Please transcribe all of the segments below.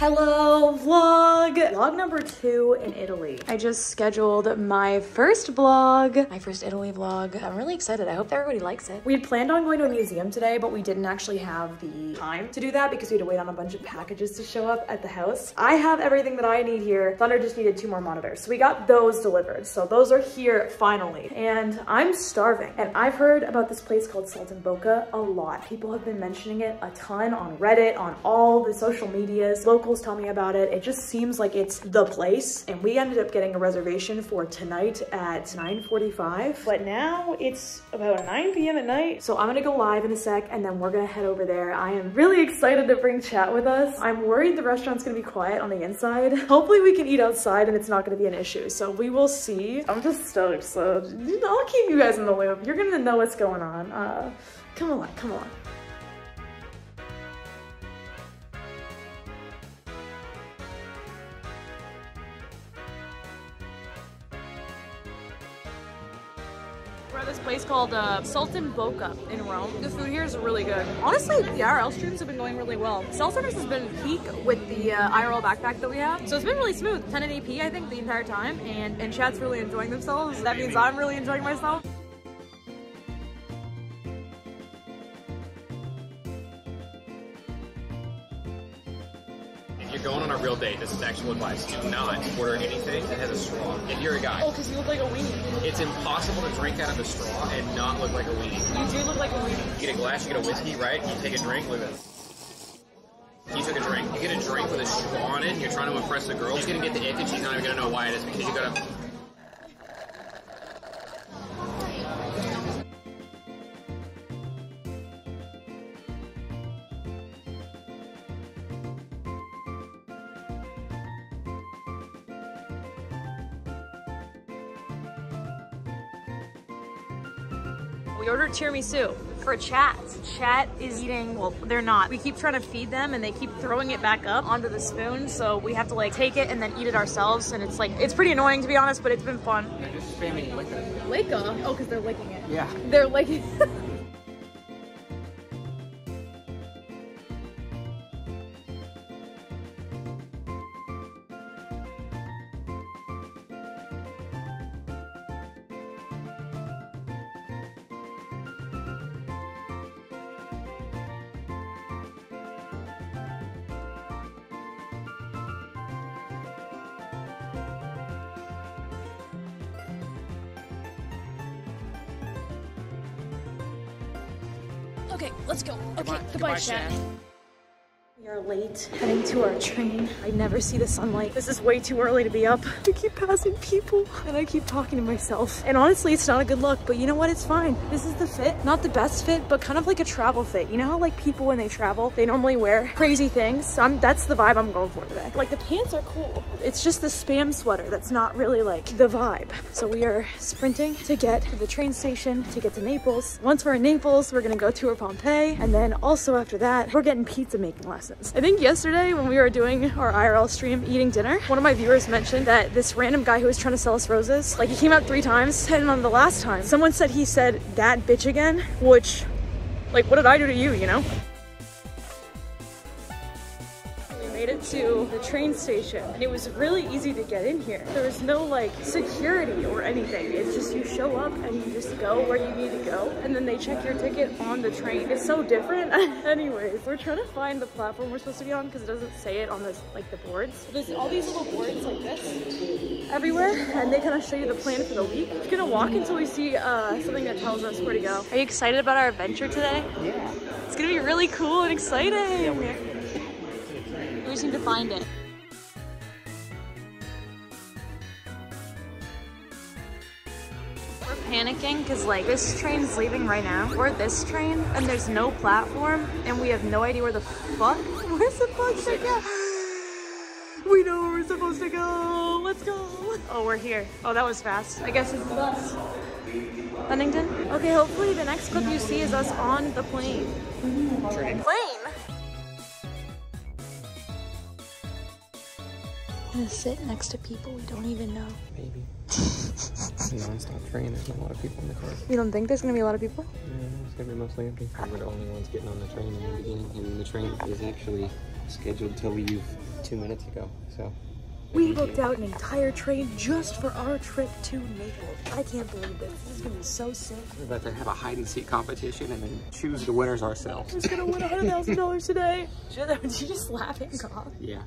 Hello vlog! Vlog number two in Italy. I just scheduled my first vlog, my first Italy vlog. I'm really excited. I hope everybody likes it. We had planned on going to a museum today, but we didn't actually have the time to do that because we had to wait on a bunch of packages to show up at the house. I have everything that I need here. Thunder just needed two more monitors. So we got those delivered. So those are here finally. And I'm starving. And I've heard about this place called Saltimbocca a lot. People have been mentioning it a ton on Reddit, on all the social medias. Local tell me about it. It just seems like it's the place. And we ended up getting a reservation for tonight at 9.45. But now it's about 9 p.m. at night. So I'm gonna go live in a sec and then we're gonna head over there. I am really excited to bring chat with us. I'm worried the restaurant's gonna be quiet on the inside. Hopefully we can eat outside and it's not gonna be an issue. So we will see. I'm just stoked. So I'll keep you guys in the loop. You're gonna know what's going on. Uh, come on, come on. We're at this place called uh, Saltimbocca in Rome. The food here is really good. Honestly, the IRL streams have been going really well. Cell service has been peak with the uh, IRL backpack that we have. So it's been really smooth. 1080p, I think, the entire time. And, and chat's really enjoying themselves. That means I'm really enjoying myself. If you're going on a real date, this is actual advice. Do not order anything that has a straw. If you're a guy, Oh, because you look like a weenie. it's impossible to drink out of a straw and not look like a weenie. You do look like a weenie. You get a glass, you get a whiskey, right? You take a drink with it. You took a drink. You get a drink with a straw on it, and you're trying to impress a girl. She's gonna get the ick, and she's not even gonna know why it is because you gotta. We tiramisu for chat. Chat is eating, well, they're not. We keep trying to feed them and they keep throwing it back up onto the spoon. So we have to like take it and then eat it ourselves. And it's like, it's pretty annoying to be honest, but it's been fun. They're just spamming liquor. Leica? Oh, because they're licking it. Yeah. They're licking Okay, let's go. Okay, Goodbye- goodbye, goodbye, chat. chat. We are late, heading to our train. I never see the sunlight. This is way too early to be up. I keep passing people and I keep talking to myself. And honestly, it's not a good look, but you know what? It's fine. This is the fit. Not the best fit, but kind of like a travel fit. You know how like people when they travel, they normally wear crazy things? So I'm, that's the vibe I'm going for today. Like the pants are cool. It's just the spam sweater that's not really like the vibe. So we are sprinting to get to the train station to get to Naples. Once we're in Naples, we're gonna go tour Pompeii. And then also after that, we're getting pizza making lessons. I think yesterday when we were doing our IRL stream eating dinner, one of my viewers mentioned that this random guy who was trying to sell us roses, like he came out three times and on the last time, someone said he said that bitch again, which like what did I do to you, you know? It to the train station and it was really easy to get in here. There was no like security or anything. It's just you show up and you just go where you need to go and then they check your ticket on the train. It's so different. Anyways, we're trying to find the platform we're supposed to be on because it doesn't say it on the like the boards. There's all these little boards like this everywhere and they kind of show you the plan for the week. We're gonna walk until we see uh, something that tells us where to go. Are you excited about our adventure today? Yeah. It's gonna be really cool and exciting. Yeah, we- We just need to find it. We're panicking because like this train's leaving right now. We're this train and there's no platform and we have no idea where the fuck we're supposed to go. We know where we're supposed to go. Let's go. Oh, we're here. Oh, that was fast. I guess it's the bus. Huntington? Okay, hopefully the next clip you see is us on the plane. Plane? Gonna sit next to people we don't even know. Maybe. Non-stop train. There's not a lot of people in the car. You don't think there's gonna be a lot of people? Yeah, it's gonna be mostly empty. We're the only ones getting on the train in the beginning, and the train is actually scheduled to leave two minutes ago, so. We booked out an entire train just for our trip to Naples. I can't believe this. This is gonna be so sick. We're about to have a hide and seek competition and then choose the winners ourselves. Who's gonna win $100,000 today? Did you just laugh and cough? Yeah.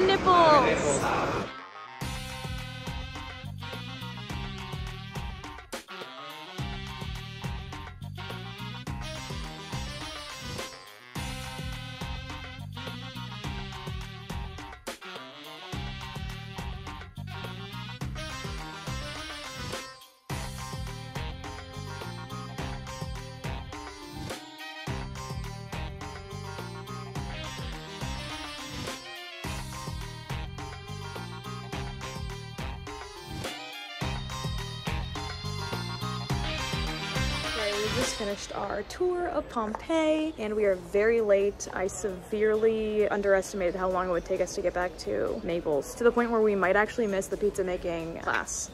Nipples. Just finished our tour of Pompeii and we are very late. I severely underestimated how long it would take us to get back to Naples to the point where we might actually miss the pizza making class.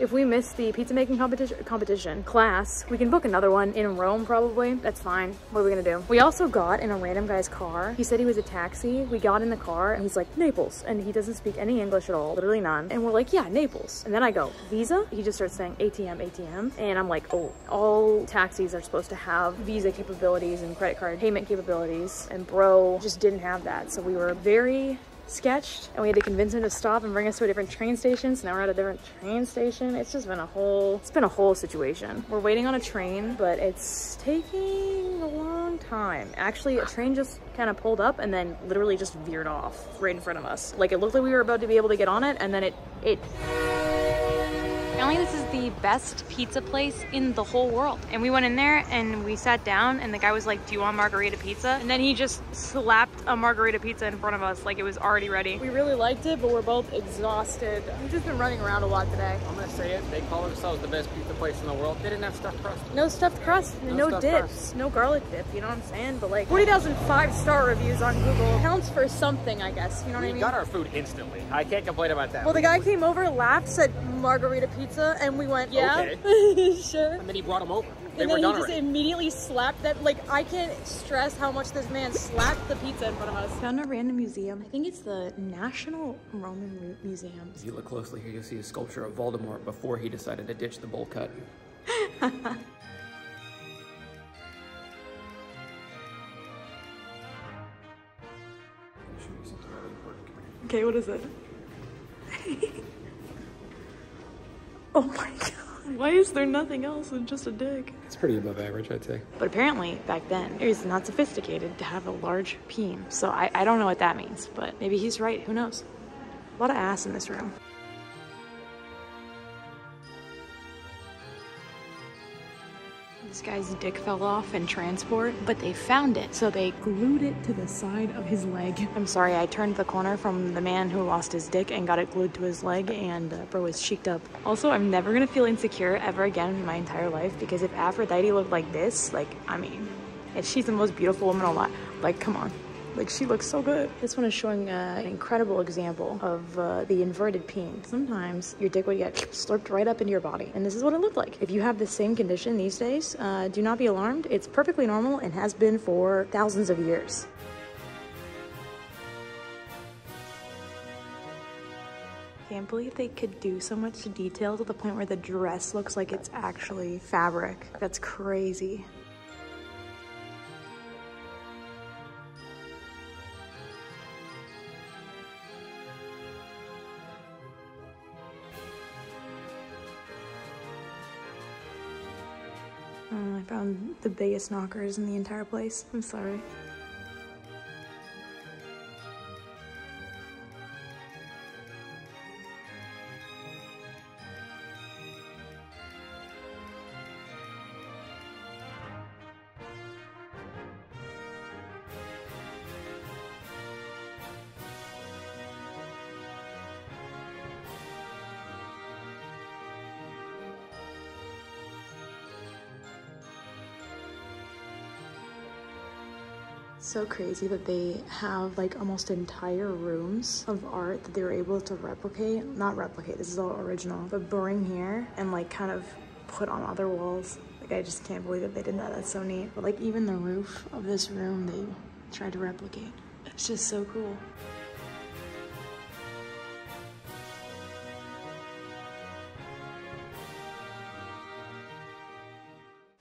If we miss the pizza making competition competition class, we can book another one in Rome probably. That's fine. What are we gonna do? We also got in a random guy's car. He said he was a taxi. We got in the car and he's like, Naples. And he doesn't speak any English at all, literally none. And we're like, yeah, Naples. And then I go, Visa? He just starts saying ATM, ATM. And I'm like, oh, all taxis are supposed to have Visa capabilities and credit card payment capabilities. And bro just didn't have that. So we were very sketched and we had to convince him to stop and bring us to a different train station so now we're at a different train station. It's just been a whole it's been a whole situation. We're waiting on a train but it's taking a long time. Actually a train just kind of pulled up and then literally just veered off right in front of us. Like it looked like we were about to be able to get on it and then it it Apparently this is the best pizza place in the whole world. And we went in there and we sat down and the guy was like, do you want margarita pizza? And then he just slapped a margarita pizza in front of us like it was already ready. We really liked it, but we're both exhausted. We've just been running around a lot today. I'm gonna say it. They call themselves the best pizza place in the world. They didn't have stuffed crust. No stuffed crust, no, No stuffed dips, crust. no garlic dip, you know what I'm saying? But like 40,000 five-star reviews on Google counts for something, I guess, you know what I mean? We mean? got our food instantly. I can't complain about that. well, the guy came over, laughed, said margarita pizza, and we went, yeah, sure. and then he brought them over. They and then he just already. immediately slapped that. Like, I can't stress how much this man slapped the pizza in front of us. Found a random museum. I think it's the National Roman Mu- Museum. If you look closely here, you'll see a sculpture of Voldemort before he decided to ditch the bowl cut. Okay, what is it? oh my god. Why is there nothing else than just a dick? It's pretty above average, I'd say. But apparently, back then, it was not sophisticated to have a large peen. So I, I don't know what that means, but maybe he's right. Who knows? A lot of ass in this room. This guy's dick fell off in transport, but they found it, so they glued it to the side of his leg. I'm sorry, I turned the corner from the man who lost his dick and got it glued to his leg, and uh, bro is cheeked up. Also, I'm never gonna feel insecure ever again in my entire life because if Aphrodite looked like this, like, I mean, if she's the most beautiful woman alive, like, come on. Like she looks so good. This one is showing uh, an incredible example of uh, the inverted peen. Sometimes your dick would get slurped right up into your body, and this is what it looked like. If you have the same condition these days, uh, do not be alarmed. It's perfectly normal and has been for thousands of years. Can't believe they could do so much detail to the point where the dress looks like it's actually fabric. That's crazy. Found the biggest knockers in the entire place. I'm sorry. So crazy that they have like almost entire rooms of art that they were able to replicate. Not replicate, this is all original, but bring here and like kind of put on other walls. Like I just can't believe that they did that. That's so neat. But like even the roof of this room, they tried to replicate. It's just so cool.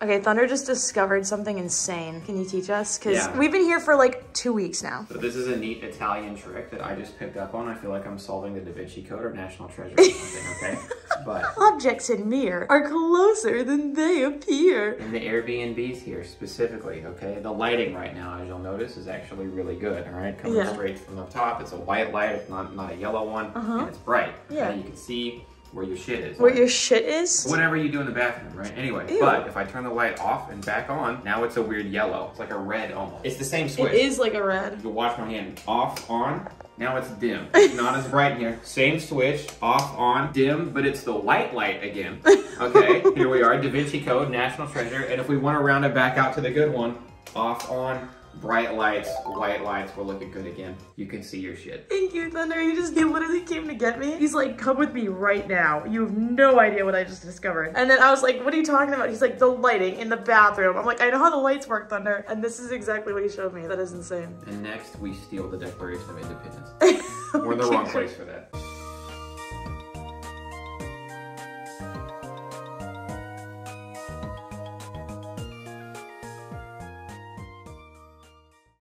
Okay, Thunder just discovered something insane. Can you teach us? Because Yeah. we've been here for like two weeks now. So this is a neat Italian trick that I just picked up on. I feel like I'm solving the Da Vinci Code or National Treasure or something, okay? But Objects in mirror are closer than they appear. in the Airbnbs here specifically, okay, the lighting right now, as you'll notice, is actually really good, all right? Coming Yeah. straight from the top. It's a white light, it's not, not a yellow one, uh-huh. and it's bright. Yeah. You can see where your shit is. Where your shit is? Whatever you do in the bathroom, right? Anyway, Ew. but if I turn the light off and back on, now it's a weird yellow. It's like a red almost. It's the same switch. It is like a red. You watch my hand. Off, on. Now it's dim. It's not as bright in here. Same switch. Off, on, dim, but it's the white light again. Okay, here we are. Da Vinci Code, National Treasure. And if we want to round it back out to the good one, off, on, bright lights, white lights, we're looking good again. You can see your shit. Thank you, Thunder. He just he literally came to get me. He's like, come with me right now. You have no idea what I just discovered. And then I was like, what are you talking about? He's like, the lighting in the bathroom. I'm like, I know how the lights work, Thunder. And this is exactly what he showed me. That is insane. And next, we steal the Declaration of Independence. We're in the wrong place for that.